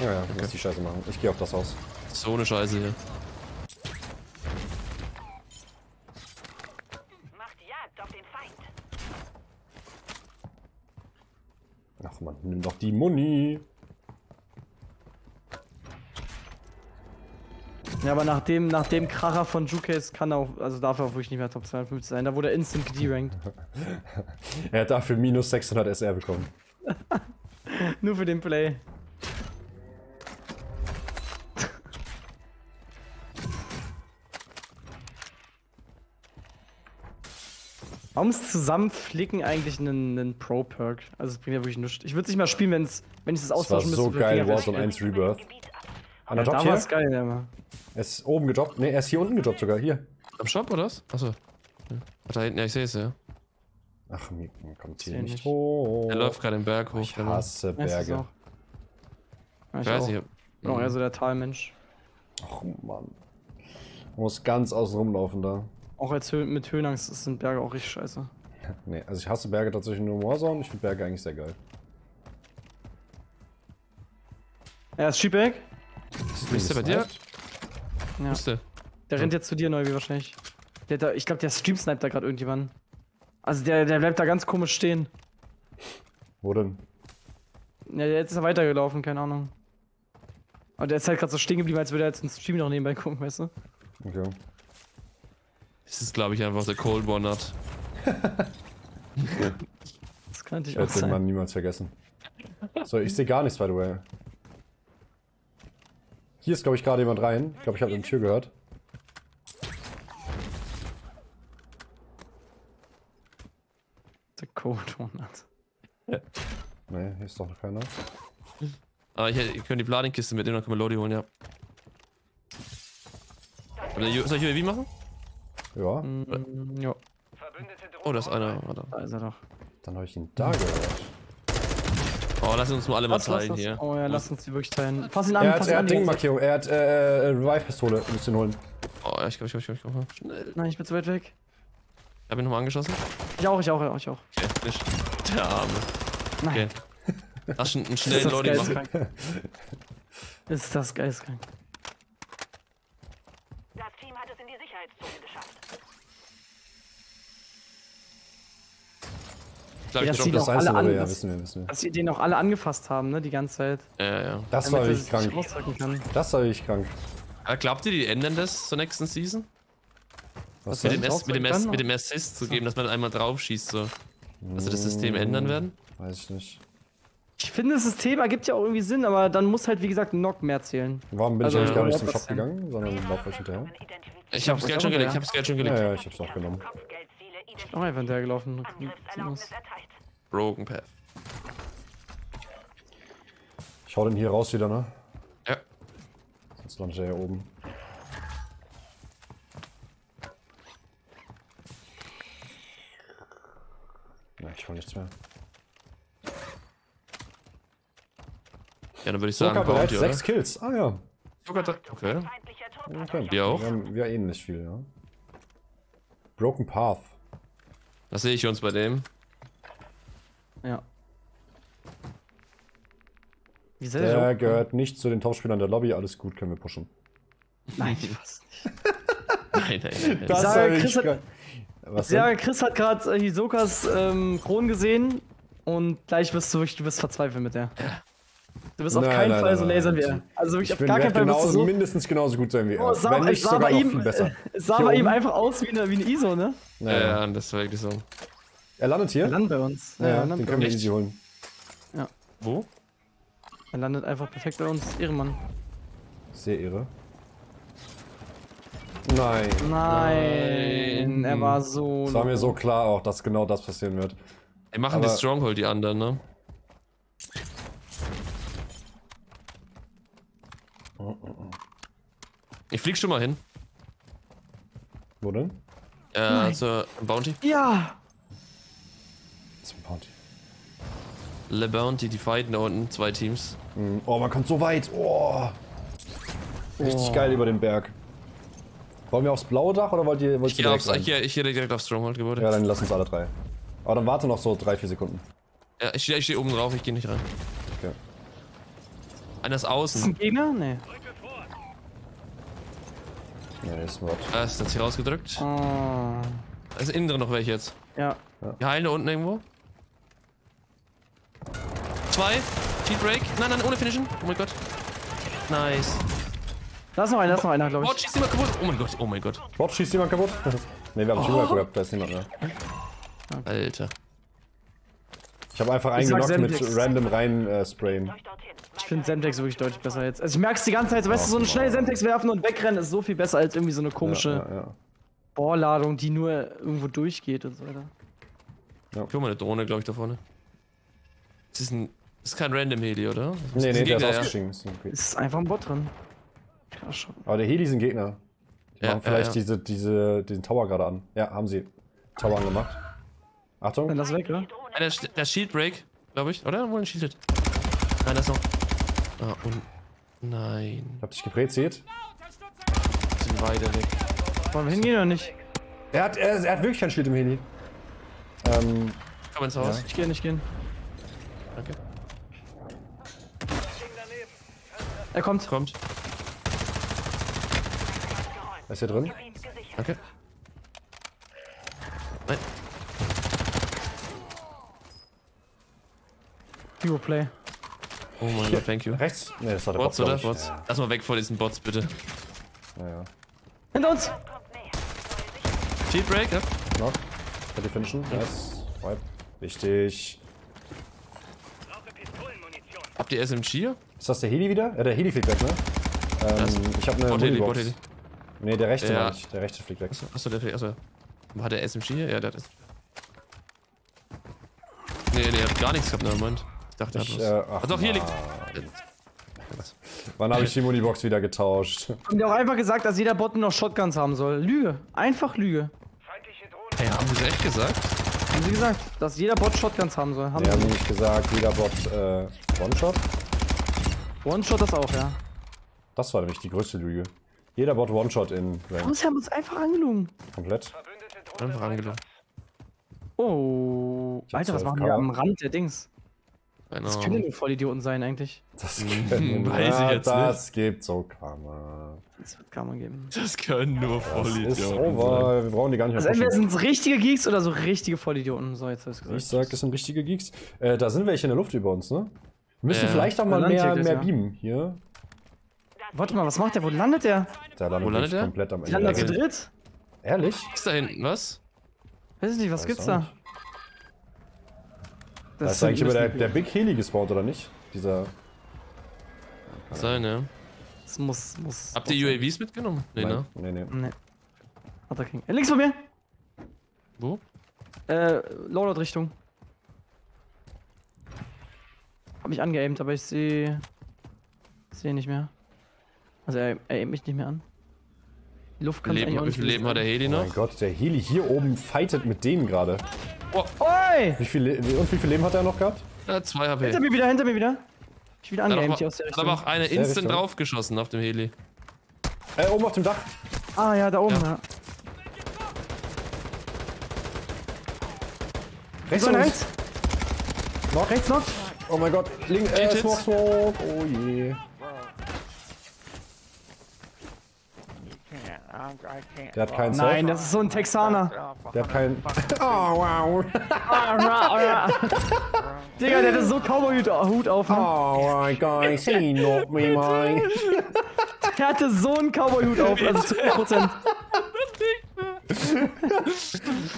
Ja, ja, okay. lass die Scheiße machen. Ich gehe auf das Haus. So eine Scheiße hier. Macht Jagd auf den Feind. Ach man, nimm doch die Muni. Ja, aber nach dem, nach dem Kracher von Jukes kann er auch, also darf er auch wirklich nicht mehr Top 52 sein. Da wurde er instant gederankt. er hat dafür minus 600 SR bekommen. Nur für den Play. Warum ist Zusammenflicken eigentlich ein, ein Pro-Perk? Also es bringt ja wirklich nichts. Ich würde es nicht mal spielen, wenn's, wenn ich es austauschen müsste. Das war so geil, Warzone 1 Rebirth. An der ja, Job hier? geil, ja, mal. Er ist oben gedroppt. Ne, er ist hier unten gedroppt sogar. Hier. Am Shop oder was? Achso. Ja. Da hinten, ja, ich sehe es ja. Ach, mir kommt hier nicht hoch. Er läuft gerade den Berg hoch. Ich hasse Berge. Ja, ich, ich weiß nicht. Ich bin auch eher so der Talmensch. Ach Mann. Man muss ganz außen rumlaufen da. Auch als Hö mit Höhenangst sind Berge auch richtig scheiße. nee, also ich hasse Berge tatsächlich nur im Warzone. Ich finde Berge eigentlich sehr geil. Er ist Sheepback. Bist du bei dir? Ja. Wusste. Der rennt jetzt zu dir, Neubi, wahrscheinlich. Der da, ich glaube, der stream sniped da gerade irgendjemand. Also der, der bleibt da ganz komisch stehen. Wo denn? Ja, jetzt ist er weitergelaufen, keine Ahnung. Aber der ist halt gerade so stehen geblieben, als würde er jetzt einen Stream noch nebenbei gucken, weißt du? Okay. Das ist, glaube ich, einfach der Cold War Nut. das könnte ich, ich auch sein. den Mann niemals vergessen. So, ich sehe gar nichts, by the way. Hier ist, glaube ich, gerade jemand rein. Ich glaube, ich habe eine Tür gehört. Der Cold War Nut. Ja. Nee, hier ist doch noch keiner. Ah, ich, ich könnte die Platin-Kiste mitnehmen, dann können wir Lodi holen, ja. Soll ich UAV machen? Ja. Mm, ja. Oh, da ist einer. Warte. Da ist er doch. Dann habe ich ihn da gehört. Oh, lass uns mal alle mal teilen hier. Oh ja, lass uns die wirklich teilen. Fass ihn an, er hat, er hat Dingmarkierung, er hat äh, Revive-Pistole, ein bisschen holen. Oh, ja, ich glaube, ich glaube, ich glaube, schnell. Nein, ich bin zu weit weg. Ich hab ihn nochmal angeschossen. Ich auch, ich auch, ich auch. Okay, nicht. Der Arme. Nein. Okay. Lass einen schnellen Loading machen. Ist das geisteskrank. Ich glaube, ich glaube, das alle an, ja, wissen wir, wissen wir. Dass sie den auch alle angefasst haben, ne, die ganze Zeit. Ja, ja. Das war wirklich krank. Das war wirklich krank. Ja, glaubt ihr, die ändern das zur nächsten Season? Was mit, dem S, mit, dem S, mit dem Assist zu geben, dass man einmal drauf schießt, so. Dass sie das System ändern werden? Weiß ich nicht. Ich finde, das System ergibt ja auch irgendwie Sinn, aber dann muss halt, wie gesagt, ein Knock mehr zählen. Warum bin also, ich eigentlich gar nicht zum Shop gegangen, sondern lauf euch hinterher? Ich hab's Geld schon gelegt, ich hab's Geld schon gelegt. Ja, ja, ich hab's auch genommen. Ich bin auch einfach hinterhergelaufen. Broken Path. Ich hau den hier raus wieder, ne? Ja. Sonst landet er hier oben. Ne, ich hol nichts mehr. Ja, dann würde ich sagen, Sogar bereits Bounty, sechs Kills. Ah ja. Sogar da, okay. okay. Wir auch? Wir haben wir ähnlich viel, ja. Broken Path. Das sehe ich uns bei dem. Ja. Wie Der so? gehört nicht zu den Topspielern der Lobby. Alles gut, können wir pushen. Nein, ich weiß nicht. nein, nein, nein. Das ich sage, Chris hat, Was ja, Chris hat gerade äh, Hisokas ähm, Kron gesehen und gleich wirst du wirklich, du wirst verzweifeln mit der. Du wirst auf nein, keinen nein, Fall nein, so lasern wie er. Also wirklich ich auf gar keinen Fall genauso, so mindestens genauso gut sein wie er. Oh, sah, Wenn nicht sogar noch ihm, viel besser. Es sah bei ihm einfach aus wie eine, wie eine ISO, ne? Ja, ja, das war wirklich so. Er landet hier? Er landet bei uns. Ja, ja den können wir easy holen. Ja. Wo? Er landet einfach perfekt bei uns. Ehrenmann. Sehr irre. Nein. Nein. Er war so. Es war mir so klar auch, dass genau das passieren wird. Die machen Aber die Stronghold, die anderen, ne? Ich flieg schon mal hin. Wo denn? Äh, also Bounty. Ja! Zum Bounty. Le Bounty, die fighten da unten, zwei Teams. Mhm. Oh, man kommt so weit. Oh. Richtig oh. geil über den Berg. Wollen wir aufs blaue Dach oder wollt ihr, wollt ich, ihr direkt aufs, ich, ich gehe direkt aufs Stronghold-Gebäude. Ja, dann lass uns alle drei. Aber dann warte noch so drei, vier Sekunden. Ja, ich, ich stehe oben drauf, ich gehe nicht rein. Einer ist Ist das außen. ein Gegner? Nee. Nee, ist Mod. Ah, ist jetzt hier rausgedrückt. Oh. Da ist innen drin noch welche jetzt. Ja. Die heilen da unten irgendwo. Zwei. Cheat Break. Nein, nein, ohne Finishen. Oh mein Gott. Nice. Da ist noch einer, da ist noch einer, glaube ich. schießt jemand kaputt. Oh mein Gott, oh mein Gott. Bot schießt jemand kaputt? ne, wir haben Oh. oh. gehabt, da ist niemand mehr. Alter. Ich habe einfach Ich sag eingenockt mit random rein äh, sprayen. Finde Semtex wirklich deutlich besser jetzt. Also ich merke es die ganze Zeit, so, weißt du, so eine schnelle. Semtex werfen und wegrennen ist so viel besser als irgendwie so eine komische Ja, ja, ja. Bohrladung, die nur irgendwo durchgeht und so weiter. Guck mal, eine Drohne, glaube ich, da vorne. Das ist ein. Das ist kein Random Heli, oder? Das Nee, ein nee, der ist Gegner, ja. Ist okay. Ist einfach ein Bot drin. Krass schon. Aber der Heli sind Gegner. Die Ja, machen vielleicht ja, ja. Diese, diese, diesen Tower gerade an. Ja, haben sie. Tower angemacht. Dann Achtung. lass weg, oder? Der, der Shield Break, glaube ich. Oder? Wohl ein Shield. Nein, das noch. Ah, und. Nein. Hab dich gepräziert. Sind weiter weg. Wollen wir hingehen oder nicht? Er hat, er, er hat wirklich kein Schild im Heli. Ähm, Komm ins Haus. Ich gehe nicht gehen. Danke. Er kommt. Kommt. er ist hier drin. Danke. Nein. Hero Play. Oh mein Gott, thank you. Rechts? Ne, das war der Bots, Bot, oder? Bots. Lass mal weg von diesen Bots, bitte. Ja, ja. Hinter uns! Shield Break, ja? Noch. Hat die finishen? Nice. Wipe. Wichtig. Habt ihr SMG hier? Ist das der Heli wieder? Ja, der Heli fliegt weg, ne? Ähm, ich hab eine Bot-Heli, Munibox. Bot-Heli. Ne, der rechte Ja. nicht. Der rechte fliegt weg. Achso, der Achso. Hat der SMG hier? Ja, der hat das. Nee, der hat gar nichts gehabt, ne, Moment. Ich dachte, Ich, was. äh, ach, Ach doch, hier liegt. Wann habe ich die Munibox wieder getauscht? Haben die auch einfach gesagt, dass jeder Bot nur noch Shotguns haben soll. Lüge. Einfach Lüge. Hey, haben sie das echt gesagt? Haben sie gesagt, dass jeder Bot Shotguns haben soll. Haben Wir haben sie. nämlich gesagt, jeder Bot äh, One-Shot. One-Shot das auch, ja. Das war nämlich die größte Lüge. Jeder Bot One-Shot in Rank. Warum haben uns einfach angelogen? Komplett. Einfach angelogen. Oh. Alter, was 12K. machen wir am Rand der Dings? Keine Das können nur Vollidioten sein, eigentlich. Das Hm, können weiß ich jetzt Das gibt so Karma. Das wird Karma geben. Das können nur Das ist Vollidioten sein. over. Wir brauchen die gar nicht mehr Also entweder sind es richtige Geeks oder so richtige Vollidioten. So, jetzt hast du Ich gesagt. sag, das sind richtige Geeks. Äh, da sind welche in der Luft über uns, ne? Wir müssen Ja. vielleicht auch mal mehr, landet mehr ja. beamen hier. Warte mal, was macht der? Wo landet der? Da landet, Wo landet wirklich er? komplett am landen da zu Ende. dritt? Ehrlich? Ist da hinten was? Weiß ich nicht, was Weiß gibt's da? nicht. Da ist eigentlich immer der, der Big Heli gespawnt, oder nicht? Dieser. Sein, ja. Das muss, muss. Habt ihr UAVs mitgenommen? Nee, ne? Nee, nee. Nee. Hat er King. Äh, links von mir! Wo? Äh, Lowload-Richtung. Hab mich angeaimt, aber ich sehe. Sehe nicht mehr. Also er, er aimt mich nicht mehr an. Die Luft kann Leben, wie viel Leben hat der Heli Oh noch? mein Gott, der Heli hier oben fightet mit denen gerade. Oi! Wie viel, Le- und wie viel Leben hat er noch gehabt? Ja, zwei HP. Hinter mir wieder, hinter mir wieder. Ich wieder Hat angeaimt hier aus der hat Richtung. aber auch eine instant Richtung? draufgeschossen auf dem Heli. Äh, oben auf dem Dach. Ah ja, da oben, Ja. ja. Rechts So, uns. rechts. Noch. Rechts noch. Oh mein Gott. Link, äh. Smoke, Smoke. Oh je. Der hat keinen Nein, das ist so ein Texaner. Der hat keinen. Oh, wow. Digga, der hatte so Cowboy-Hut Hut auf. Ne? Oh my God, he knocked me, man. Der hatte so einen Cowboy-Hut auf, also zu 100%.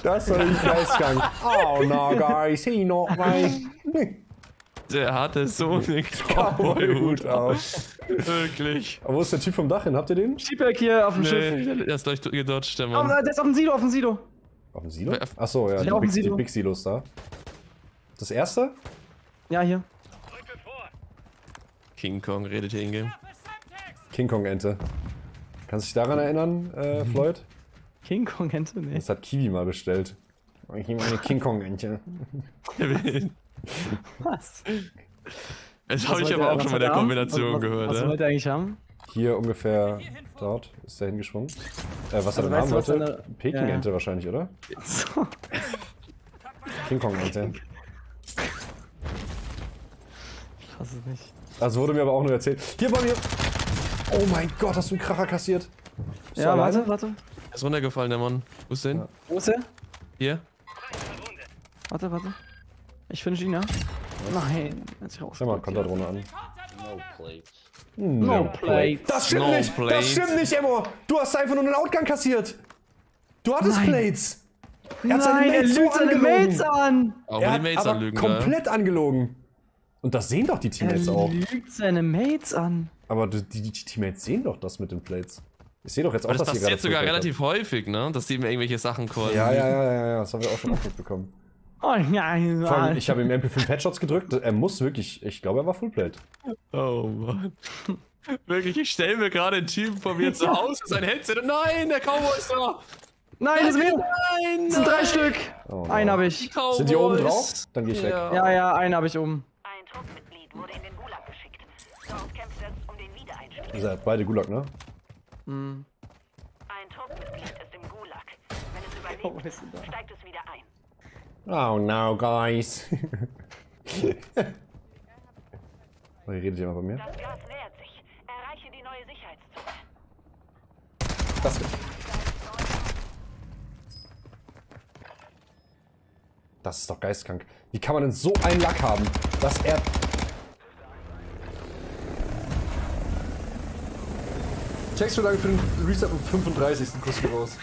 Das ist doch nicht Geistgang. Oh no, guys, he knocked me. Der hatte so einen Cowboy-Hut auf. Wirklich. Aber wo ist der Typ vom Dach hin? Habt ihr den? Schiebberg hier auf dem Schiff. Nee, der ist gleich gedodged, der Oh, Mann. der ist auf dem Silo, auf dem Silo. Auf dem Silo? Achso, ja, die auf Big, die Silo. Big Silos da. Das erste? Ja, hier. King Kong redet hier in Game. King Kong-Ente. Kannst du dich daran erinnern, äh, Mhm. Floyd? King Kong Ente, nee. Das hat Kiwi mal bestellt. Ich nehme eine King Kong-Ente. Was? Das habe ich aber er- auch was schon mal der er haben? Kombination was, gehört, Was ja. wollte er eigentlich haben? Hier ungefähr dort ist er hingeschwungen. Äh, was er Also denn weißt haben was wollte? seine- Peking-Ente Ja, wahrscheinlich, oder? So. King Kong-Ente. Ich fass es nicht. Das wurde mir aber auch nur erzählt. Hier bei mir. Oh mein Gott, hast du einen Kracher kassiert? Bist Ja, warte, warte. Er ist runtergefallen, der Mann. Wo ist der denn? Wo ist er? Hier? Warte, warte. Ich finde ihn, ja. Nein, jetzt raus. Schau mal, Konterdrohne an. No play. Das stimmt No nicht! Plates. Das stimmt nicht, Emo! Du hast einfach nur einen Outgun kassiert! Du hattest Nein. Plates! Er hat seine Nein, er Mates so lügt seine angelogen. Mates an. Auch Er die hat Mates aber anlügen, komplett angelogen. Und das sehen doch die Er Teammates auch. lügt seine Mates an. Aber die, die, die Teammates sehen doch das mit den Plates. Ich sehe doch jetzt auch, Aber das dass ihr passiert sogar relativ häufig, ne? Dass die mir irgendwelche Sachen callen. Ja, ja, ja, ja, ja, das haben wir auch schon oft mitbekommen. Oh nein, Vor allem, nein. ich habe ihm MP5 Headshots gedrückt. Er muss wirklich, ich glaube, er war Fullplate. Oh Mann. Wirklich, ich stelle mir gerade einen Typen vor mir zu Hause, sein Headset und nein, der Cowboy ist da! Nein, das sind, Nein, das sind drei Stück. Oh, no. Einen habe ich. Cowboys. Sind die oben drauf? Dann gehe ich weg. Ja. Ja, ja, einen habe ich oben. Ein Truppmitglied wurde in den Gulag geschickt. Dort kämpft es um den Wiedereinstieg. Ihr seid beide Gulag, ne? Hm. Ein Truppmitglied ist im Gulag. Wenn es überlebt, da. steigt es wieder ein. Oh no, guys. oh, ihr redet ja immer von mir. Das Gas nähert sich. Erreiche die neue Sicherheitszone. Das ist doch geistkrank. Wie kann man denn so einen Lack haben, dass er... Checkst du lange für den Reset am 35. Kuss hier raus.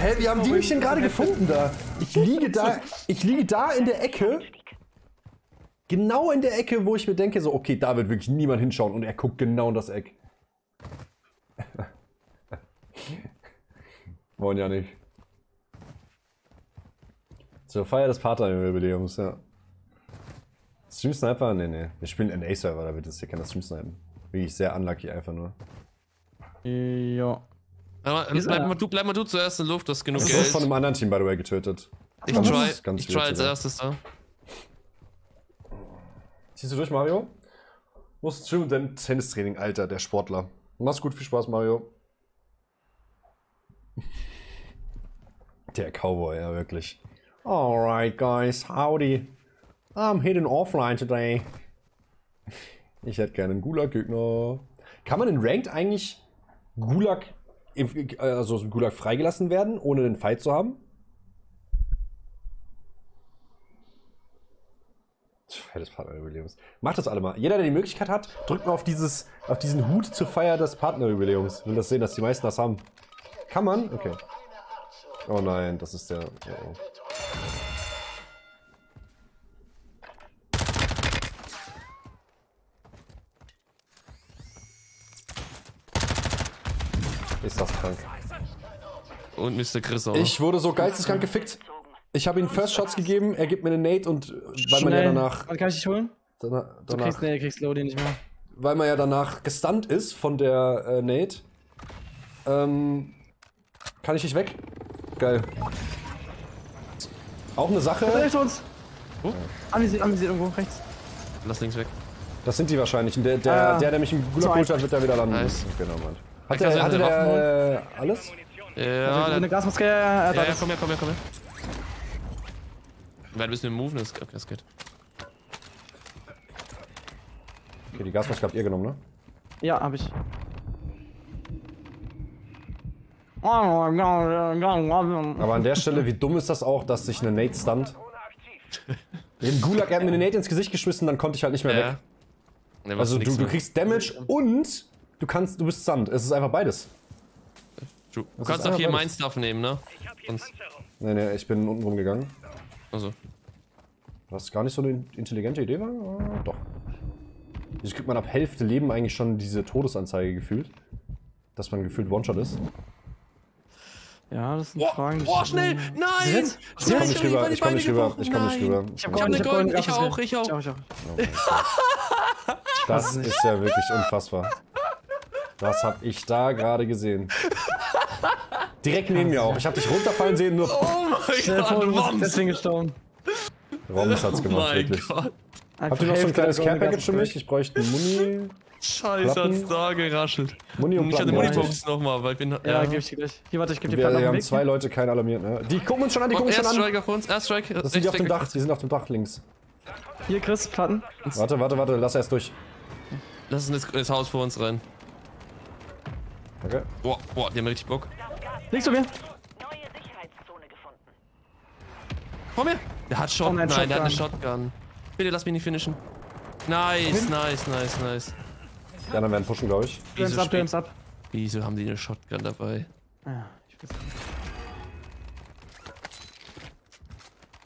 Hä, wie haben die mich denn gerade gefunden da? Ich liege da, ich liege da in der Ecke, genau in der Ecke, wo ich mir denke, so, okay, da wird wirklich niemand hinschauen und er guckt genau in das Eck. Wollen ja nicht. Zur Feier des Partnerjubiläums, ja. Stream Sniper? Nee, nee. Wir spielen NA-Server, da wird jetzt hier keiner Stream snipen. Wirklich sehr unlucky einfach nur. Ja. Bleib mal, du, bleib mal du zuerst in Luft, du hast genug Das Geld. ist von einem anderen Team, by the way, getötet. ich Das try, ganz ich try als erstes da. Ziehst du durch, Mario? Muss streamen dein Tennistraining, Alter, der Sportler. Mach's gut, viel Spaß, Mario. Der Cowboy, ja, wirklich. Alright, guys, howdy. I'm hitting offline today. Ich hätte gerne einen Gulag-Gegner. Kann man in Ranked eigentlich Gulag, im- also aus dem Gulag freigelassen werden, ohne den Fight zu haben? Feier des Partnerjubiläums. Macht das alle mal. Jeder, der die Möglichkeit hat, drückt mal auf, dieses, auf diesen Hut zur Feier des Partnerjubiläums. Will das sehen, dass die meisten das haben. Kann man? Okay. Oh nein, das ist der. Oh oh. Ist das krank. Und Mr. Chris auch. Ich wurde so geisteskrank gefickt. Ich habe ihm First Shots gegeben, er gibt mir einen Nate und weil man ja danach, Wann kann ich dich holen? danach, Du danach kriegst, nee, du kriegst Lodi nicht mehr. weil man ja danach gestunt ist von der äh, Nate, ähm, kann ich nicht weg. Geil. Auch eine Sache, hilft uns! Wo? Anvisiert, anvisiert irgendwo, rechts. Lass links weg. das sind die wahrscheinlich. Und der, der, Ah. der, der mich im Gulag geholt hat, wird da wieder landen. Nice. Genau, Mann. Hat der, hatte der äh, alles? Ja, der, eine Gasmaske, ja, ja, ja, komm her, komm her, komm her. Weil du bist mit dem Move, das, okay, das geht. Okay, die Gasmaske habt ihr genommen, ne? Ja, hab ich. Aber an der Stelle, wie dumm ist das auch, dass sich eine Nate stunt? Im Gulag, er hat mir eine Nate ins Gesicht geschmissen, dann konnte ich halt nicht mehr weg. Ja. Nee, machst Also du, du kriegst Damage und du kannst, du bist stunned. Es ist einfach beides. Du, du kannst auch hier beides. mein Stuff nehmen, ne? Sonst, Nee, nee, ich bin unten rumgegangen. also. Was gar nicht so eine intelligente Idee war? Ah, doch. Jetzt kriegt man ab Hälfte Leben eigentlich schon diese Todesanzeige gefühlt. Dass man gefühlt One-Shot ist. Ja, das sind Boah, Fragen. ich- schnell! Nein! jetzt? Ich komm nicht rüber, ich komm nicht rüber, ich komm nicht rüber. Ich hab Ich hab Gold, eine ich hab ich auch, ich auch. Ich auch, ich auch. Oh. Das ist ja wirklich unfassbar. Was hab ich da gerade gesehen? Direkt neben mir auch. Ich hab dich runterfallen sehen, nur Oh mein Gott, du bist Roms! deswegen gestorben. Roms hat's Oh gemacht, mein wirklich. Gott. Habt ihr noch so ein kleines Care-Package für mich? Ich bräuchte einen Muni. Scheiße, Platten? hat's da geraschelt. Muni und Ich hatte Platten. Munibox nochmal, weil ich bin. Ja, geb ich dir gleich. Hier, warte, ich geb dir Wir, Platten wir haben zwei Leute, kein alarmiert, ne? Die gucken uns schon an, die Oh, gucken schon an. Airstrike auf uns, Airstrike. Das sind die auf dem Dach, die sind auf dem Dach links. Hier, Chris, Platten. Warte, warte, warte, lass erst durch. Lass uns ins, ins Haus vor uns rein. Okay. Boah, boah, die haben richtig Bock. Links von mir. Komm her! Der hat Shot. Oh nein, Nein, der hat eine Shotgun. Bitte lass mich nicht finishen. Nice, nice, nice, nice. Die anderen werden pushen, glaube ich. Wieso, ab, James ab. wieso haben die eine Shotgun dabei? Ja, ich weiß nicht.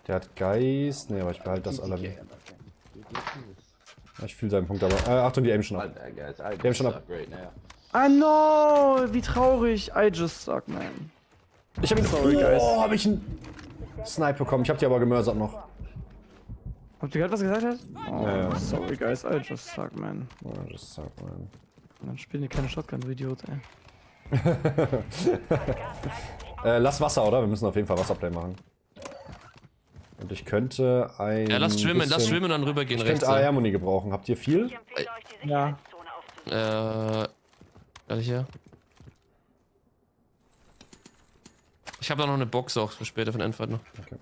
Der hat Geist. Nee, aber ich behalte das alle. Ich fühle seinen Punkt aber. Äh, Achtung, die aim schon ab. Die aim schon ab. Ah no, wie traurig. I just suck, man. Ich hab ihn. Sorry, guys. Oh, hab ich einen Snipe bekommen. Ich hab die aber gemörsert noch. Habt ihr gehört, was er gesagt hat? Oh, Ja, ja. sorry, guys. I just suck, man. Oh, das sagt man. Und dann spielen die keine Shotgun, du Idiot, ey. Äh, lass Wasser, oder? Wir müssen auf jeden Fall Wasserplay machen. Und ich könnte ein. Ja, lass schwimmen, lass schwimmen und dann rübergehen Ich rechts. könnte AR-Muni gebrauchen. Habt ihr viel? Ich empfehle euch, die Ja. Äh, ehrlich ja. Ich habe da noch eine Box auch für später für den Endfight noch. Okay.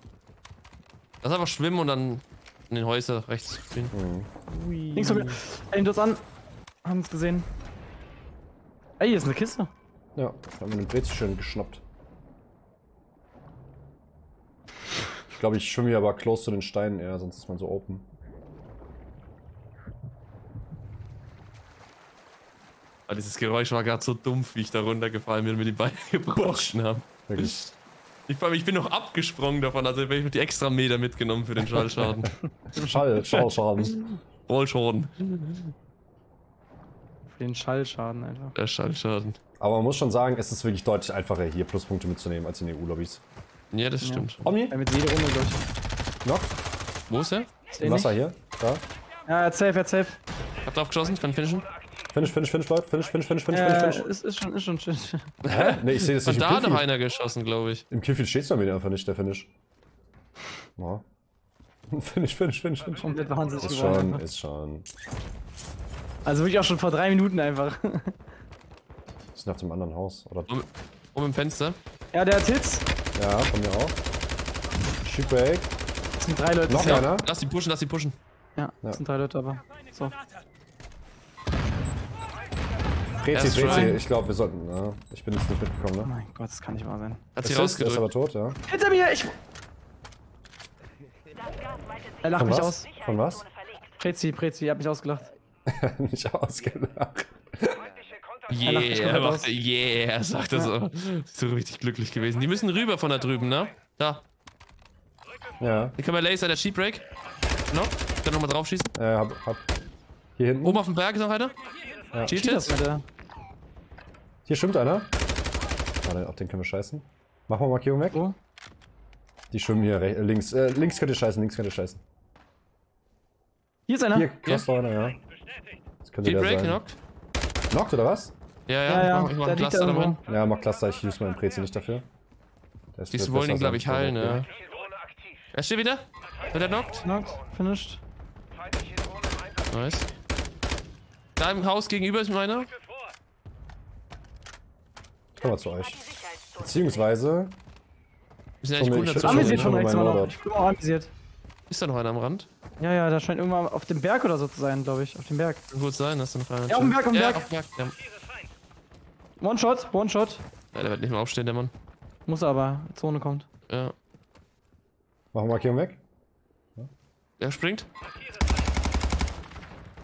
Lass einfach schwimmen und dann in den Häuser rechts spielen. Links von mir. Ey, das an. Haben es gesehen. Ey, hier ist eine Kiste. Ja, haben wir den Brezel schön geschnappt. Ich glaube, ich schwimme hier aber close zu den Steinen eher, sonst ist man so open. Aber dieses Geräusch war gerade so dumpf, wie ich da runtergefallen bin und mir die Beine gebrochen habe. Wirklich. Ich, ich bin noch abgesprungen davon, also wäre ich mit die extra Meter mitgenommen für den Schallschaden. Schall, Schallschaden. Rollschaden. Für den Schallschaden einfach. Der Schallschaden. Aber man muss schon sagen, es ist wirklich deutlich einfacher, hier Pluspunkte mitzunehmen, als in EU-Lobbys. Ja, das stimmt. Omni, Ja, mit jeder Runde durch. Knock, Wo ist er? Ist der Wasser nicht? hier, da. Ja, er hat safe, er hat safe. Hab drauf geschossen, kann finishen. Finish, finish, finish, Leute. Finish, finish, finish, finish, Ja, finish, ist, ist schon, ist schon shit. Hä? Nee, ich sehe das nicht im da noch Killfeed. einer geschossen, glaube ich. Im Killfeed steht es bei mir einfach nicht, der Finish. Ja. Finish, finish, finish, finish. Komplett wahnsinnig Ist geworden. schon, ist schon. Also wirklich auch schon vor drei Minuten einfach. Ist nach dem anderen Haus. Oder? Um, um im Fenster. ja, der hat Hits. Ja, von mir auch. Shipwreck. Das sind drei Leute. Noch einer. Lass die pushen, lass die pushen. Ja, das sind drei Leute, aber. So. Prezi, Erst Prezi. Ich glaube, wir sollten. Ja, ich bin jetzt nicht mitgekommen, Oh ne? mein Gott, das kann nicht wahr sein. Hat sie der ist aber rausgedrückt. tot, ja. Hinter mir! Ich. Er lacht Von mich was? aus. Von was? Prezi, Prezi, er hat mich ausgelacht. nicht ausgelacht. Yeah, er macht, yeah, sagt er so. So richtig glücklich gewesen. Die müssen rüber von da drüben, ne? Da. Ja, Hier können wir Laser, der Cheap Break. Noch. Dann nochmal drauf schießen. äh, hab, hab. Hier hinten. Oben auf dem Berg ist noch einer. Ja. Cheat Cheaters jetzt. mit der. Hier schwimmt einer. Warte, auf den können wir scheißen. Mach mal Markierung weg. Wo? Die schwimmen hier äh, links. Äh, links könnt ihr scheißen, links könnt ihr scheißen. Hier ist einer. Hier, Cluster einer, ja. Das könnte der Break, sein. knockt. Knockt oder was? Ja, ja, Ja, ja, ich mach der ein liegt da Cluster. Ja, mach Cluster, ich use meinen Prezi nicht dafür. Der ist Die wollen ihn, glaube ich, heilen, Okay. ja. Er steht wieder. Wird er knockt? Knocked, finished. Nice. Da im Haus gegenüber ist meiner. Kommen wir zu euch. Beziehungsweise, Wir sind Komm, eigentlich ich 100 schütze zwischen. Anvisiert schon schon mal rechts immer noch. Ich bin auch anvisiert. Ist da noch einer am Rand? Ja, ja, da scheint irgendwann auf dem Berg oder so zu sein, glaube ich. Auf dem Berg. Kann gut sein, dass du noch einer Ja, auf dem Berg, auf dem ja, Berg. Auf dem Berg. Ja. One Shot, One Shot. ja, der wird nicht mehr aufstehen, der Mann. Muss er aber. Zone kommt. Ja. machen wir Markierung weg. Der springt.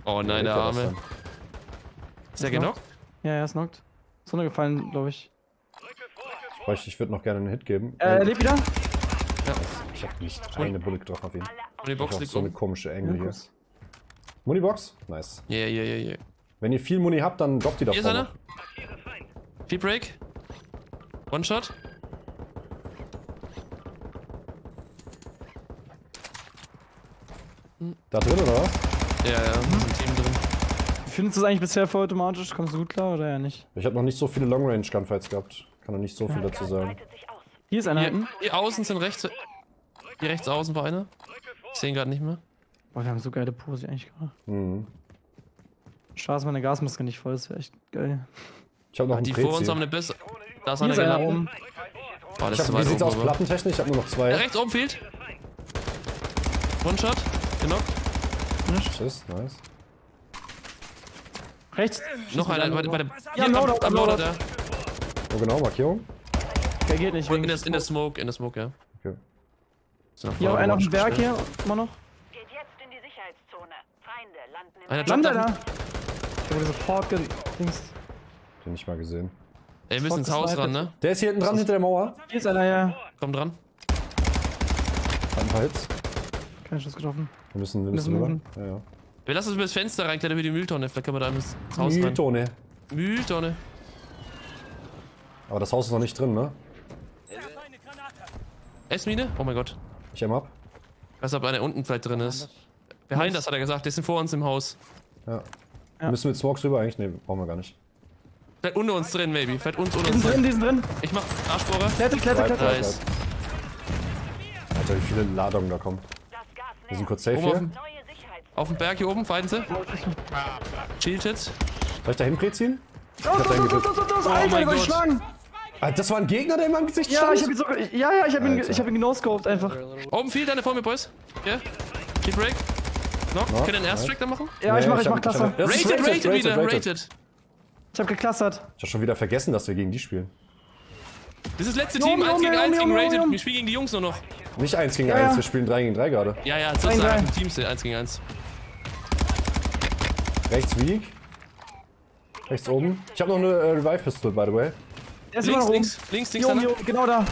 Oh nein, der das Arme. Ist der noch? genockt? Ja, er ist knocked. Zone gefallen, glaube ich. Ich, bräuchte- ich würde noch gerne einen Hit geben. Äh, er lebt wieder. ich habe nicht eine Bullet getroffen auf ihn. Und die Ich Box hab liegt so eine komische Engel hier. Munibox? Nice. Yeah, yeah, yeah, yeah. Wenn ihr viel Muni habt, dann droppt die doch Hier ist einer. Deep Break. One Shot. Da drin oder was? Ja, ja, da ist ein Team drin. Findest du es eigentlich bisher vollautomatisch? Kommst du gut klar oder ja nicht? Ich habe noch nicht so viele Long Range Gunfights gehabt. Kann noch nicht so viel dazu sagen. Hier ist einer Hier, hinten. hier außen sind rechts. Hier rechts außen war einer. Ich sehe ihn gerade nicht mehr. Boah, wir haben so geile Pose eigentlich gemacht. Mhm. Schade, dass meine Gasmaske nicht voll ist. Wäre echt geil. Ich habe noch einen Die vor uns Prezi. haben eine bessere. Da ist Hier einer ist einer genau. oben. Boah, das Ich ist hab, wie sieht's aus? Plattentechnik? Ich habe nur noch Ja, zwei. rechts oben fehlt. One Shot. Genockt. Tschüss, nice. Rechts. Noch einer, warte, warte. Ja, Hier, Loadout, am, am Loadout. Wo genau? Markierung? Der geht nicht. In der, in der Smoke, in der Smoke, ja. Okay. Ist noch Hier einer auf dem Berg hier, immer noch. Geht jetzt in die Sicherheitszone. Feinde landen im Einer Feind- jumpt Lande da. da. Der wurde sofort ge... Dings. Den nicht mal gesehen. Ey, wir müssen ins Haus ran, ne? Der ist hier hinten dran, hinter der Mauer. Hier ist einer, ja. Komm dran. Hat ein paar Hits. Kein Schuss getroffen. Wir müssen, wir Müssen müssen moven. rüber. Ja, ja. Wir lassen uns über das Fenster reinklettern über die Mülltonne. Vielleicht können wir da ins Haus rein. Mülltonne. Mülltonne. Aber das Haus ist noch nicht drin, ne? Essmine? Oh mein Gott. Ich M ab. Ich weiß, ob einer unten vielleicht drin ist. Behind das hat er gesagt, die sind vor uns im Haus. Ja. Ja. Müssen wir mit Smokes rüber eigentlich? Ne, brauchen wir gar nicht. Vielleicht unter uns drin, maybe. Vielleicht uns unter Die uns sind drin, drin. die sind drin. Ich mach Arschbohrer. Kletter, kletter. bleib, Nice. Alter, wie viele Ladungen da kommen. Wir sind kurz safe auf hier. Auf dem Berg hier oben, fighten sie. Shielded. Soll ich da hin ziehen? Oh, so, so, so, so, so, so, Alter, mein Gott. schlagen. Ah, das war ein Gegner, der in meinem Gesicht Ja, stand? ich hab ihn so, ja, ja, ich hab ihn, ich hab ihn genoscoped einfach. Oben viel, deine vor mir, Boys. Ja. Keep break. Noch. Noch, Können den Airstrike da machen? Ja, ich Nee, mach, ich mach hab- Klasse. hab- Das ist Rated, rated, wieder, rated. Ich hab geklassert. Ich hab schon wieder vergessen, dass wir gegen die spielen. Das ist das letzte Team, 1 gegen Junge, 1 gegen Rated. Wir spielen gegen die Jungs nur noch. Nicht 1 gegen Ja, 1, ja. wir spielen 3 gegen 3 gerade. Ja, ja, Ein, sozusagen. drei. Teams 1 gegen 1. Rechts weak. Rechts oben. Ich habe noch eine äh, Revive Pistol, by the way. Der ist immer Links, links, links, links, Jo, jo, genau da.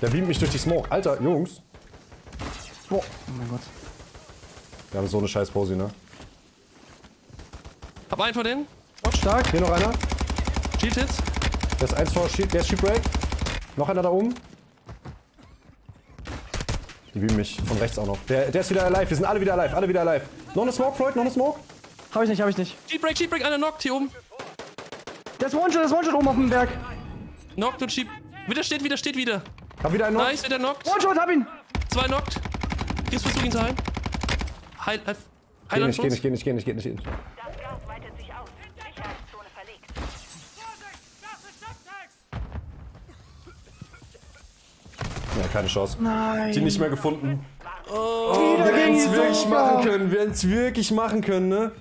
Der beamt mich durch die Smoke. Alter, Jungs. Boah. Oh mein Gott. Wir haben so eine scheiß Pose, ne? Hab einen von denen. Stark. Hier noch einer. Shield Hits. Der ist 1 vor Sheep, der ist Sheepbreak. Noch einer da oben. Die beamen mich von rechts auch noch. Der, der ist wieder alive. Wir sind alle wieder alive. Alle wieder alive. Noch eine Smoke, Floyd? Noch eine Smoke? Hab ich nicht, hab ich nicht. Shield Break, Shield Break, einer knockt hier oben. Der ist One-Shot, der ist One-Shot oben auf dem Berg. Knockt und Shield. Wieder steht wieder, steht wieder. Hab wieder einen noch. Nice, wieder knockt. One-Shot, hab ihn. Zwei knockt. Chris, versuch ihn zu heilen. Heil, heil, Geh heil nicht, geh nicht, geh nicht, geh nicht, geh nicht. Das Gas weitet sich aus. Sicherheitszone verlegt. Ja, keine Chance. Nein. Die nicht mehr gefunden. Wieder Wir gegen hätten es wirklich machen können. Wir hätten es wirklich machen können, ne?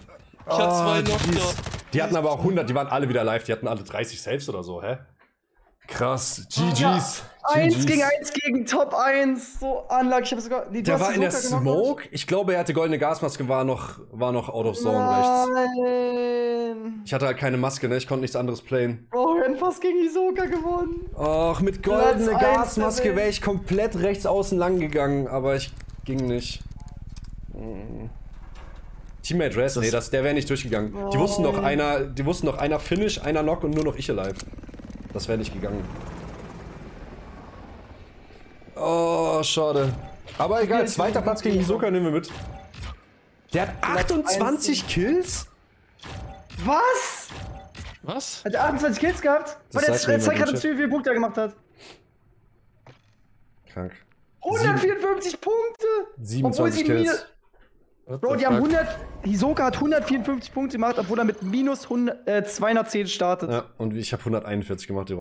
Ich hab zwei Ah, noch. Die hatten aber auch 100, die waren alle wieder live. Die hatten alle 30 Saves oder so, hä? Krass. GG's. Eins gegen eins gegen Top 1. So unlucky. Ich hab sogar. Nee, Der war in der Smoke. Ich glaube, er hatte goldene Gasmaske, war noch, war noch out of zone rechts. Nein. Ich hatte halt keine Maske, ne? Ich konnte nichts anderes playen. Bro, wir hätten fast gegen Isoka gewonnen. Och, mit goldene Gasmaske wäre ich komplett rechts außen lang gegangen, aber ich ging nicht. Hm. Teammate Rest, nee, das, der wäre nicht durchgegangen. Die wussten doch einer, die wussten doch einer Finish, einer Knock und nur noch ich alive. Das wäre nicht gegangen. Oh, schade. Aber egal, zweiter Platz gegen Hisoka nehmen wir mit. Der hat 28 Kills? Was? Was? Hat er 28 Kills gehabt? Das Weil der, mir zeigt gerade, wie viele Punkte er gemacht hat. Krank. 154 Punkte! 27 sie Kills. Bro, die haben 100. Hisoka hat 154 Punkte gemacht, obwohl er mit minus 100, äh, 210 startet. Ja, und ich habe 141 gemacht.